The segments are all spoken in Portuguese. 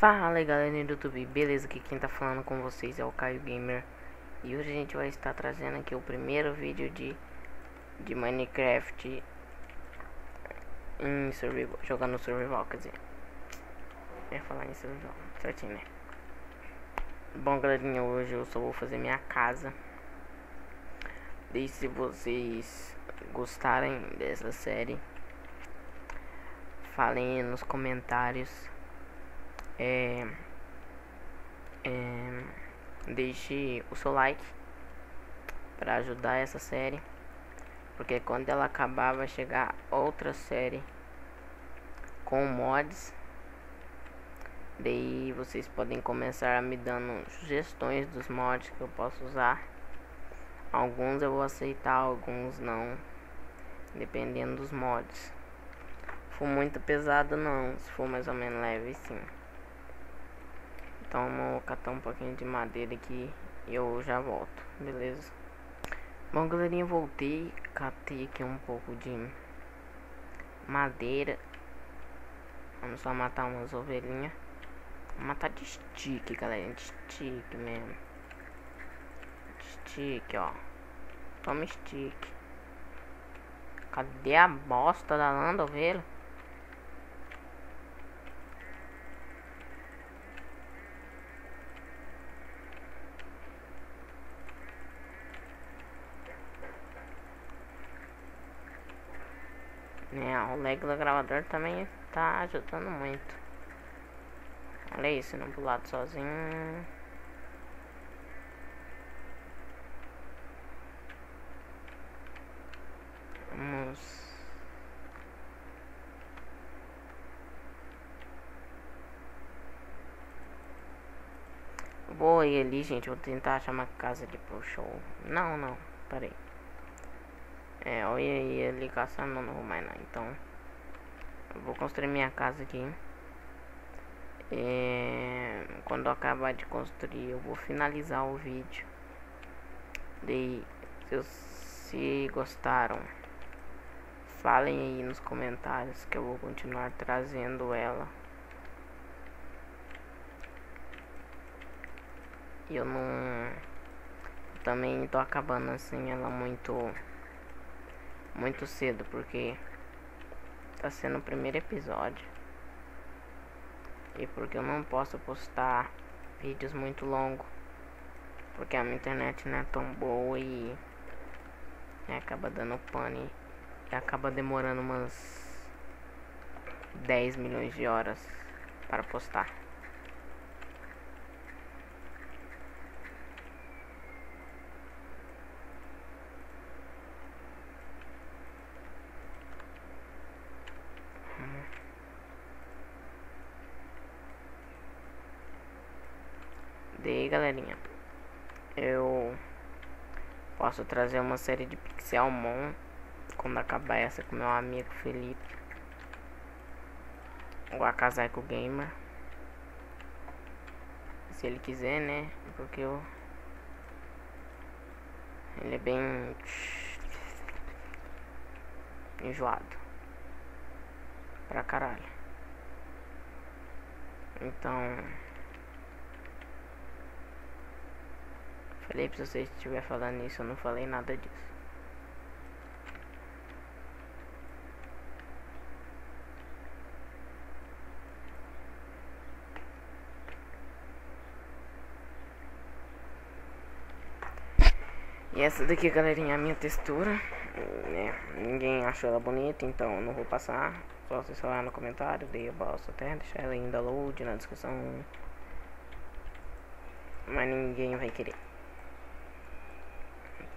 Fala galera do YouTube, beleza? Aqui quem tá falando com vocês é o Caio Gamer E hoje a gente vai estar trazendo aqui o primeiro vídeo de, de Minecraft em survival, jogando survival, quer dizer Eu ia falar em survival, certinho né? Bom galerinha, hoje eu só vou fazer minha casa E se vocês gostarem dessa série Falem nos comentários é, é, deixe o seu like para ajudar essa série porque quando ela acabar vai chegar outra série com mods. Daí vocês podem começar me dando sugestões dos mods que eu posso usar. Alguns eu vou aceitar alguns não dependendo dos mods. Se for muito pesado não. Se for mais ou menos leve sim então catar um pouquinho de madeira aqui e eu já volto, beleza? Bom galerinha, voltei, catei aqui um pouco de madeira. Vamos só matar umas ovelhinhas. Vou matar de stick, galera, de stick mesmo. De stick, ó. Toma stick. Cadê a bosta da landa, ovelha? O lag do gravador também tá ajudando muito. Olha isso, não pro lado sozinho. Vamos. Vou ir ali, gente. Vou tentar achar uma casa de pro show. Não, não. Peraí. É, ia, ia ali caçando, não, vou mais não. Então, eu vou construir minha casa aqui. É, quando eu acabar de construir, eu vou finalizar o vídeo. Daí, se, se gostaram, falem aí nos comentários que eu vou continuar trazendo ela. Eu não... Também tô acabando assim ela muito muito cedo, porque tá sendo o primeiro episódio. E porque eu não posso postar vídeos muito longos. Porque a minha internet não é tão boa e, e acaba dando pane e acaba demorando umas 10 milhões de horas para postar. Daí galerinha? Eu Posso trazer uma série de Pixelmon Quando acabar essa com meu amigo Felipe. O Akazaiko Gamer. Se ele quiser né? Porque eu Ele é bem Enjoado. Pra caralho. Então Felipe, se você estiver falando isso, eu não falei nada disso. E essa daqui, galerinha, é a minha textura. É, ninguém achou ela bonita, então eu não vou passar. Só vocês falarem no comentário, dei eu posso até deixar ela em download na descrição. Mas ninguém vai querer.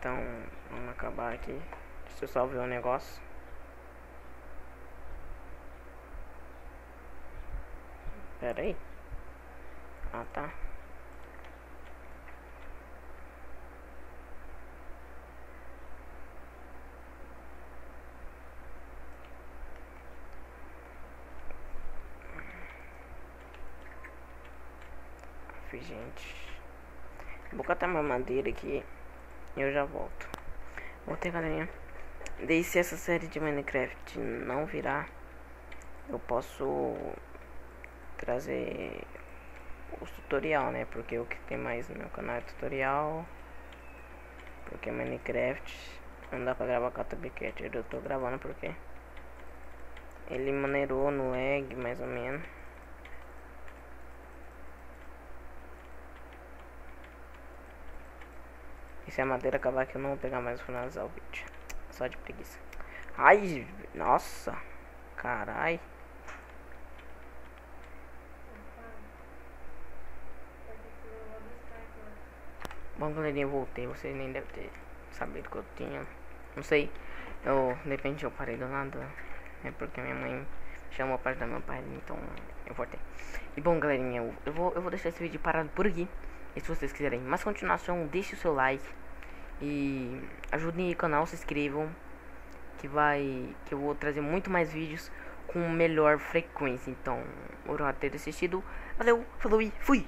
Então, vamos acabar aqui. Deixa eu só ver o um negócio. Pera aí. Ah, tá. gente. Vou catar uma madeira aqui. Eu já volto. Voltei, galerinha. Daí se essa série de Minecraft não virar, eu posso trazer os tutorial, né? Porque o que tem mais no meu canal é tutorial. Porque Minecraft não dá pra gravar com a Cat. Eu tô gravando porque ele maneirou no egg mais ou menos. Se a madeira acabar aqui eu não vou pegar mais finalizar o vídeo. Só de preguiça. Ai, nossa. Carai. Bom, galerinha, eu voltei. Vocês nem devem ter sabido que eu tinha. Não sei. Eu, de repente, eu parei do nada. É porque minha mãe chamou para da meu pai. Então, eu voltei. E bom, galerinha, eu, eu, vou, eu vou deixar esse vídeo parado por aqui. E se vocês quiserem mais continuação, deixe o seu like. E ajudem o canal, se inscrevam. Que vai. Que eu vou trazer muito mais vídeos com melhor frequência. Então, obrigado por ter assistido. Valeu, falou e fui!